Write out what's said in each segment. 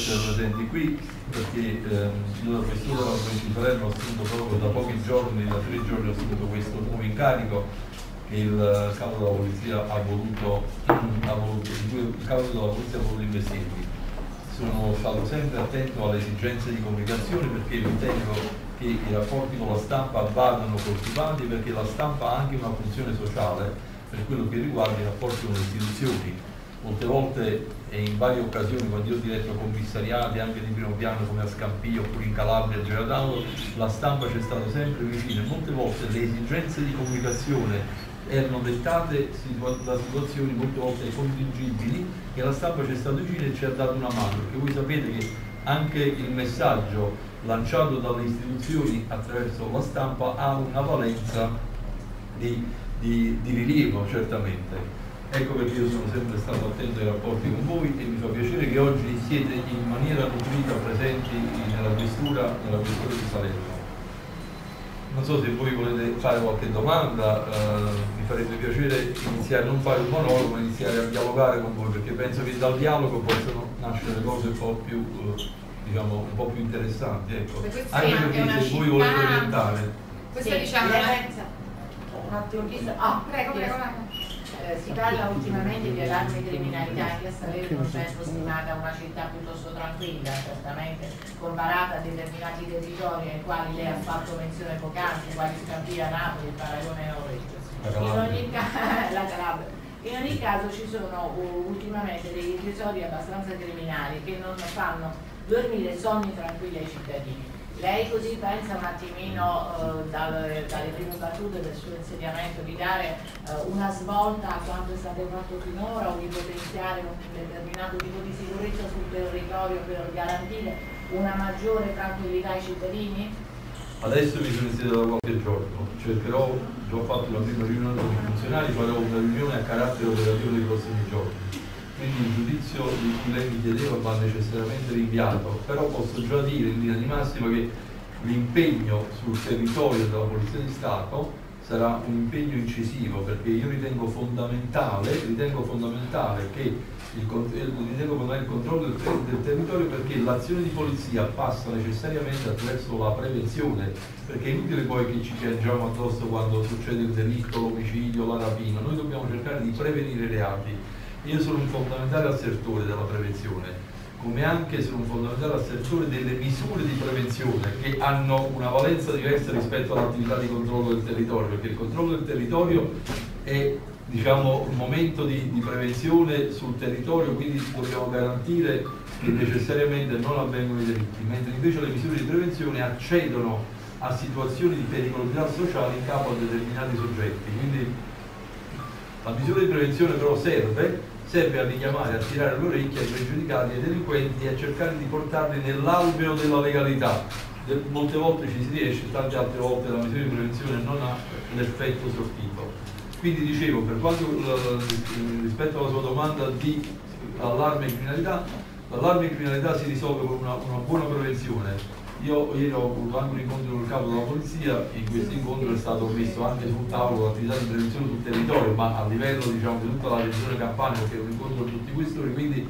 essere presenti qui perché ehm, da questura di Palermo ho assunto proprio da pochi giorni, da tre giorni ho assunto questo nuovo incarico che il capo della polizia ha voluto, ha voluto il capo della polizia ha voluto investirmi. Sono stato sempre attento alle esigenze di comunicazione perché ritengo che i rapporti con la stampa vadano coltivati perché la stampa ha anche una funzione sociale per quello che riguarda i rapporti con le istituzioni molte volte e in varie occasioni quando io ho diretto commissariati anche di primo piano come a Scampia oppure in Calabria a Gerataulo la stampa c'è stata sempre vicina molte volte le esigenze di comunicazione erano dettate da situazioni molte volte contingibili e la stampa ci è stata vicina e ci ha dato una mano perché voi sapete che anche il messaggio lanciato dalle istituzioni attraverso la stampa ha una valenza di, di, di rilievo certamente Ecco perché io sono sempre stato attento ai rapporti con voi e mi fa piacere che oggi siete in maniera nutrita presenti nella questura, nella questura di Salerno. Non so se voi volete fare qualche domanda, eh, mi farebbe piacere iniziare, non fare un monologo, ma iniziare a dialogare con voi, perché penso che dal dialogo possono nascere cose un po' più, eh, diciamo, un po più interessanti. Ecco. Anche perché se voi volete orientare. Questa diciamo un attimo, ah, prego, prego. Eh, si parla ultimamente di allarme criminalità che a Salerno centro stimata una città piuttosto tranquilla, certamente comparata a determinati territori ai quali lei ha fatto menzione poc'anzi, quali Scampia, Napoli, il Paragone e. In ogni, la Calabria. In ogni caso ci sono ultimamente degli episodi abbastanza criminali che non fanno dormire sonni tranquilli ai cittadini. Lei così pensa un attimino eh, dalle, dalle, prime battute del suo insediamento di dare eh, una svolta a quanto è stato fatto finora o di potenziare un determinato tipo di sicurezza sul territorio per garantire una maggiore tranquillità ai cittadini? Adesso mi sono insediato da qualche giorno, cercherò, già ho fatto la prima riunione con i funzionari, farò una riunione a carattere operativo nei prossimi giorni quindi il giudizio di cui lei mi chiedeva va necessariamente rinviato, però posso già dire in linea di massima che l'impegno sul territorio della Polizia di Stato sarà un impegno incisivo perché io ritengo fondamentale, ritengo fondamentale che il, ritengo fondamentale il controllo del, del, territorio perché l'azione di polizia passa necessariamente attraverso la prevenzione perché è inutile poi che ci piangiamo addosso quando succede il delitto, l'omicidio, la rapina, noi dobbiamo cercare di prevenire i reati io sono un fondamentale assertore della prevenzione, come anche sono un fondamentale assertore delle misure di prevenzione che hanno una valenza diversa rispetto all'attività di controllo del territorio, perché il controllo del territorio è diciamo, un momento di, di prevenzione sul territorio, quindi dobbiamo garantire che necessariamente non avvengono i delitti, mentre invece le misure di prevenzione accedono a situazioni di pericolosità sociale in capo a determinati soggetti. Quindi la misura di prevenzione però serve serve a richiamare, a tirare l'orecchio ai pregiudicati, ai delinquenti e a cercare di portarli nell'alveo della legalità. Molte volte ci si riesce, tante altre volte la misura di prevenzione non ha l'effetto sortito. Quindi dicevo, per quanto rispetto alla sua domanda di allarme e criminalità, l'allarme e criminalità si risolve con una, una buona prevenzione io ieri ho avuto anche un incontro con il capo della polizia, in questo incontro è stato messo anche sul tavolo l'attività di prevenzione sul territorio, ma a livello diciamo, di tutta la regione Campania, perché è un incontro di tutti questi quindi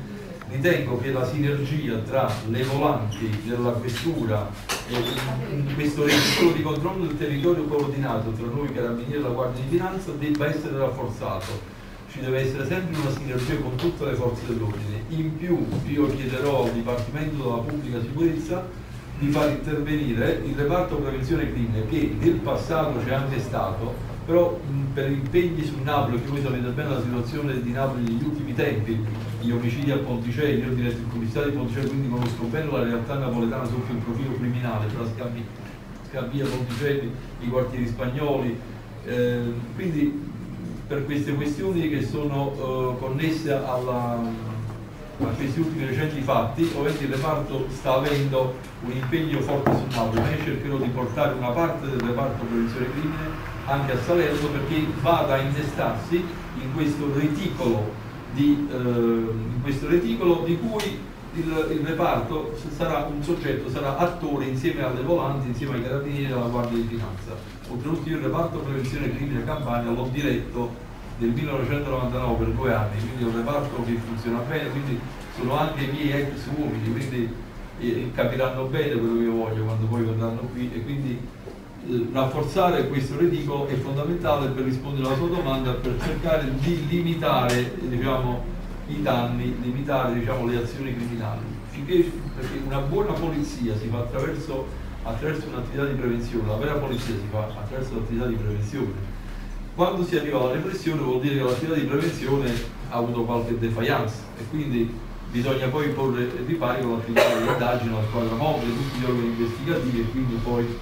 ritengo che la sinergia tra le volanti della questura e questo reticolo di controllo del territorio coordinato tra noi carabinieri e la Guardia di Finanza debba essere rafforzato ci deve essere sempre una sinergia con tutte le forze dell'ordine. In più io chiederò al Dipartimento della Pubblica Sicurezza di far intervenire il reparto prevenzione crimine che nel passato c'è anche stato, però mh, per impegni su Napoli, che voi sapete bene la situazione di Napoli negli ultimi tempi, gli omicidi a Ponticelli, io ho diretto il commissario di Ponticelli, quindi conosco bene la realtà napoletana sotto il profilo criminale, tra Scambia, Scambia Ponticelli, i quartieri spagnoli, eh, quindi per queste questioni che sono eh, connesse alla a questi ultimi recenti fatti, ovviamente il reparto sta avendo un impegno forte sul Napoli, io cercherò di portare una parte del reparto prevenzione crimine anche a Salerno perché vada a innestarsi in questo reticolo di, eh, in questo reticolo di cui il, il, reparto sarà un soggetto, sarà attore insieme alle volanti, insieme ai carabinieri e alla Guardia di Finanza. Oltretutto il reparto prevenzione crimine Campania l'ho diretto del 1999 per due anni, quindi è un reparto che funziona bene, quindi sono anche i miei ex uomini, quindi eh, capiranno bene quello che io voglio quando poi verranno qui e quindi eh, rafforzare questo reticolo è fondamentale per rispondere alla sua domanda, per cercare di limitare diciamo, i danni, limitare diciamo, le azioni criminali. Finché, perché una buona polizia si fa attraverso, attraverso un'attività di prevenzione, la vera polizia si fa attraverso l'attività di prevenzione quando si arriva alla repressione vuol dire che l'attività di prevenzione ha avuto qualche defiance e quindi bisogna poi porre ripari con l'attività di indagine, la squadra mobile, tutti gli organi investigativi e quindi poi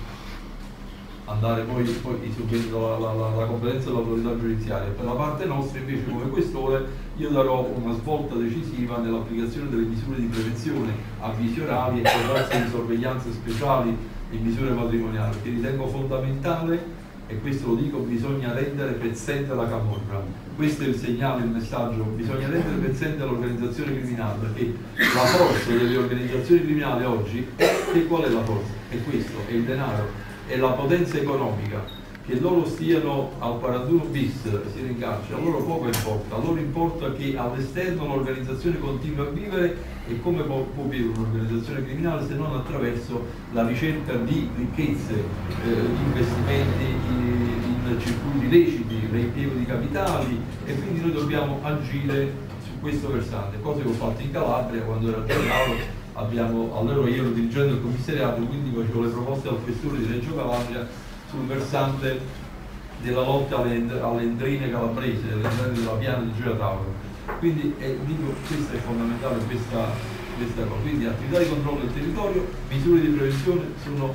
andare poi, poi subendo la, la, la, competenza dell'autorità giudiziaria. Per la parte nostra invece come questore io darò una svolta decisiva nell'applicazione delle misure di prevenzione avvisionali e di sorveglianze speciali e misure patrimoniali, che ritengo fondamentale e questo lo dico, bisogna rendere pezzente la camorra. Questo è il segnale, il messaggio, bisogna rendere pezzente l'organizzazione criminale, perché la forza delle organizzazioni criminali oggi, che qual è la forza? È questo, è il denaro, è la potenza economica. Che loro stiano al 41 bis, siano in carcere, a loro poco importa, a loro importa che all'esterno l'organizzazione continui a vivere e come può, può vivere un'organizzazione criminale se non attraverso la ricerca di ricchezze, eh, di investimenti in, in circuiti leciti, reimpiego di capitali e quindi noi dobbiamo agire su questo versante, cosa che ho fatto in Calabria quando ero a Giordano abbiamo, allora io ero dirigente del commissariato, quindi facevo le proposte al questore di Reggio Calabria sul versante della lotta alle, alle entrine calabrese, alle entrine della piana di Gioia Tauro quindi eh, dico, questo è fondamentale questa, questa cosa. Quindi attività di controllo del territorio, misure di prevenzione sono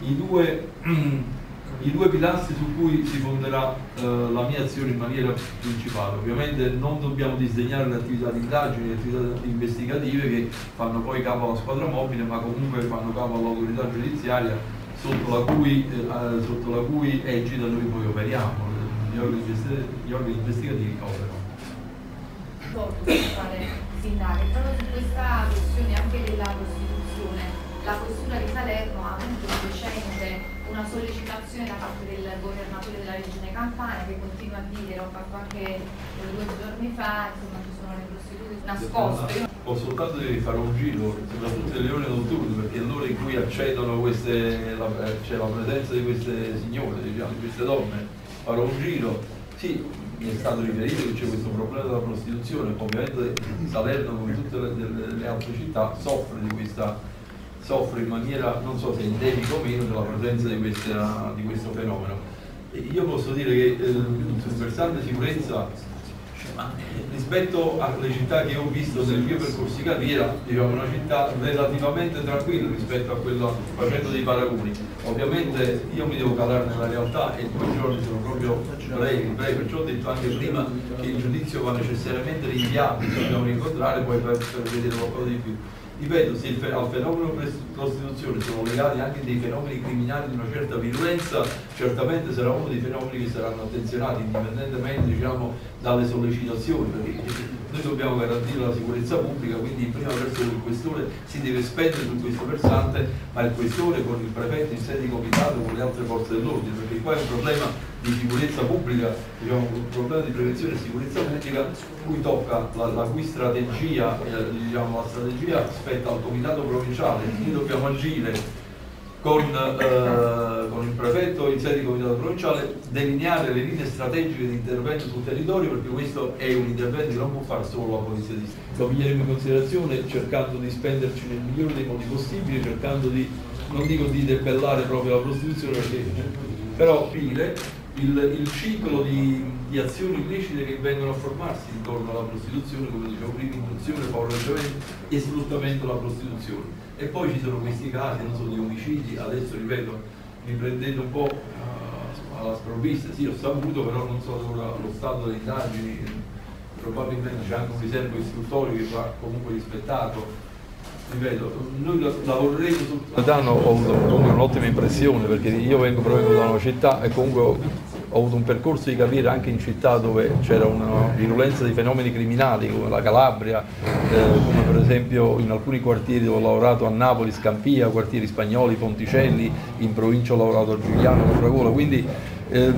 i due, i due pilastri su cui si fonderà eh, la mia azione in maniera principale. Ovviamente non dobbiamo disegnare le attività di indagini, le attività investigative che fanno poi capo alla squadra mobile, ma comunque fanno capo all'autorità giudiziaria sotto la cui, eh, sotto la cui egida noi poi operiamo, gli organi, gli organi investigativi operano sindacale, proprio su questa questione anche della Costituzione. La Questura di Salerno ha una sollecitazione da parte del governatore della regione Campania che continua a dire, l'ho fatto anche due giorni fa, insomma ci sono le prostitute nascoste. Ho soltanto di fare un giro, soprattutto nelle ore notturne, perché l'ora in cui accedono queste, la, c'è la presenza di queste signore, diciamo, di queste donne, farò un giro. Sì, mi è stato riferito che c'è questo problema della prostituzione, ovviamente Salerno come tutte le, le, le altre città soffre di questa soffre in maniera non so se endemica o meno della presenza di, questa, di questo fenomeno. E io posso dire che eh, sul versante sicurezza ma rispetto alle città che ho visto nel mio percorso di carriera, diciamo una città relativamente tranquilla rispetto a quella facendo dei paragoni. Ovviamente io mi devo calare nella realtà e due giorni sono proprio brevi, brevi, perciò ho detto anche prima che il giudizio va necessariamente rinviato, dobbiamo incontrare poi per, per vedere qualcosa di più ripeto, se al fenomeno prostituzione sono legati anche dei fenomeni criminali di una certa virulenza, certamente sarà uno dei fenomeni che saranno attenzionati indipendentemente diciamo, dalle sollecitazioni, perché noi dobbiamo garantire la sicurezza pubblica, quindi in prima persona il questore si deve spendere su questo versante, ma il questore con il prefetto in sede di comitato con le altre forze dell'ordine, perché qua è un problema di sicurezza pubblica, diciamo, un problema di prevenzione e sicurezza pubblica, cui tocca la, la cui strategia, eh, diciamo, la strategia spetta al comitato provinciale, quindi dobbiamo agire con, eh, con, il prefetto in sede di comitato provinciale, delineare le linee strategiche di intervento sul territorio, perché questo è un intervento che non può fare solo la Polizia di Stato. Lo prenderemo in considerazione cercando di spenderci nel migliore dei modi possibili, cercando di, non dico di debellare proprio la prostituzione, perché, però pile, il, il ciclo di, di, azioni illecite che vengono a formarsi intorno alla prostituzione, come dicevo prima, induzione, favoreggiamento e sfruttamento della prostituzione. E poi ci sono questi casi, non so, di omicidi, adesso ripeto, mi prendete un po' uh, alla sprovvista, sì ho saputo, però non so lo stato delle indagini, probabilmente c'è anche un riservo istruttorio che va comunque rispettato ripeto, noi lavoreremo sul Natano ho avuto un'ottima impressione perché io vengo proprio da una città e comunque ho, avuto un percorso di capire anche in città dove c'era una virulenza di fenomeni criminali come la Calabria, eh, come per esempio in alcuni quartieri dove ho lavorato a Napoli, Scampia, quartieri spagnoli, Ponticelli, in provincia ho lavorato a Giuliano, a Fragola, quindi eh,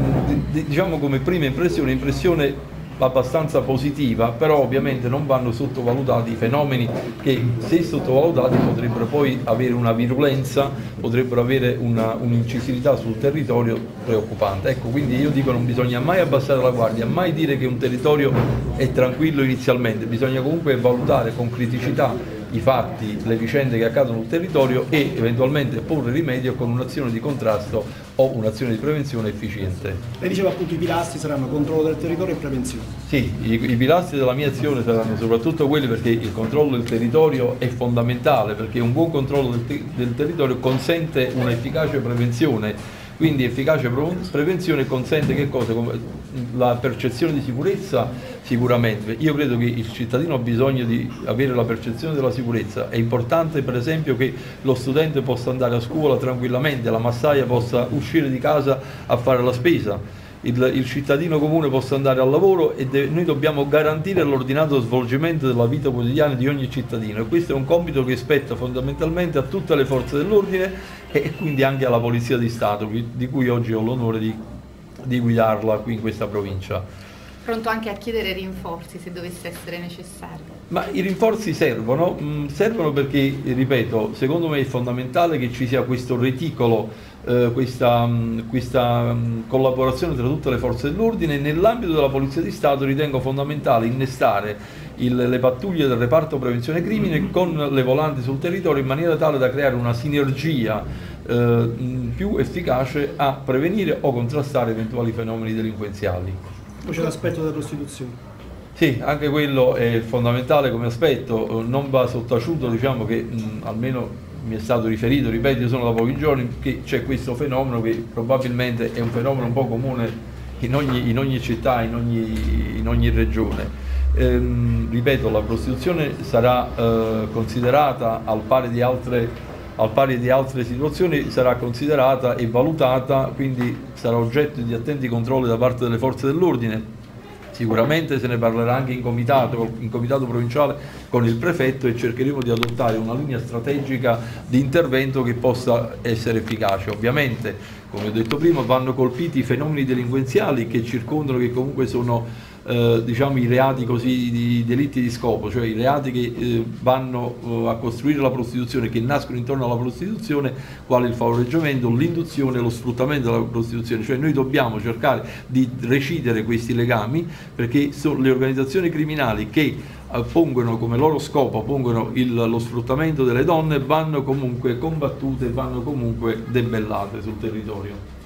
diciamo come prima impressione, impressione abbastanza positiva, però ovviamente non vanno sottovalutati i fenomeni che se sottovalutati potrebbero poi avere una virulenza, potrebbero avere un'incisività sul territorio preoccupante. Ecco, quindi io dico non bisogna mai abbassare la guardia, mai dire che un territorio è tranquillo inizialmente, bisogna comunque valutare con criticità i fatti, le vicende che accadono sul territorio e eventualmente porre rimedio con un'azione di contrasto o un'azione di prevenzione efficiente. Lei diceva appunto i pilastri saranno controllo del territorio e prevenzione. Sì, i, i pilastri della mia azione saranno soprattutto quelli perché il controllo del territorio è fondamentale, perché un buon controllo del, te del territorio consente un'efficace prevenzione quindi efficace prevenzione consente che cosa? La percezione di sicurezza sicuramente. Io credo che il cittadino ha bisogno di avere la percezione della sicurezza. È importante per esempio che lo studente possa andare a scuola tranquillamente, la massaia possa uscire di casa a fare la spesa il, il, cittadino comune possa andare al lavoro e de, noi dobbiamo garantire l'ordinato svolgimento della vita quotidiana di ogni cittadino e questo è un compito che spetta fondamentalmente a tutte le forze dell'ordine e quindi anche alla Polizia di Stato di cui oggi ho l'onore di, di guidarla qui in questa provincia. Pronto anche a chiedere rinforzi se dovesse essere necessario? Ma i rinforzi servono, mm, servono perché, ripeto, secondo me è fondamentale che ci sia questo reticolo eh, questa, mm, questa, mm, collaborazione tra tutte le forze dell'ordine. Nell'ambito della Polizia di Stato ritengo fondamentale innestare il, le pattuglie del reparto prevenzione crimine con le volanti sul territorio in maniera tale da creare una sinergia eh, più efficace a prevenire o contrastare eventuali fenomeni delinquenziali. Poi c'è l'aspetto della prostituzione. Sì, anche quello è fondamentale come aspetto, non va sottaciuto diciamo che mh, almeno mi è stato riferito, ripeto, sono da pochi giorni, che c'è questo fenomeno che probabilmente è un fenomeno un po' comune in ogni, in ogni città, in ogni, in ogni regione. Ehm, ripeto, la prostituzione sarà eh, considerata al pari, di altre, al pari di altre situazioni, sarà considerata e valutata, quindi sarà oggetto di attenti controlli da parte delle forze dell'ordine Sicuramente se ne parlerà anche in comitato, in comitato provinciale con il prefetto e cercheremo di adottare una linea strategica di intervento che possa essere efficace. Ovviamente, come ho detto prima, vanno colpiti i fenomeni delinquenziali che circondano, che comunque sono eh, diciamo, i reati così di delitti di scopo, cioè i reati che eh, vanno eh, a costruire la prostituzione, che nascono intorno alla prostituzione, quale il favoreggiamento, l'induzione lo sfruttamento della prostituzione. Cioè noi dobbiamo cercare di recidere questi legami perché sono le organizzazioni criminali che eh, pongono come loro scopo pongono il, lo sfruttamento delle donne vanno comunque combattute, vanno comunque debellate sul territorio.